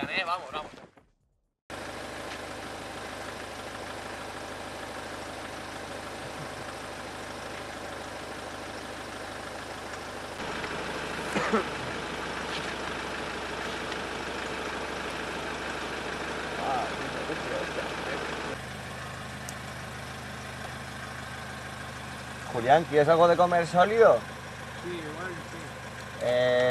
Eh, vamos, vamos. Julián, ¿quieres algo de comer sólido? Sí, igual, sí. Eh...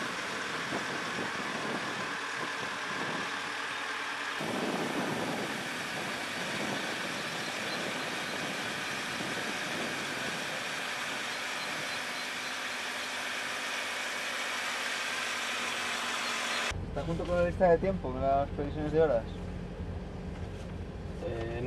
¿Está junto con la lista de tiempo, con las previsiones de horas? Eh...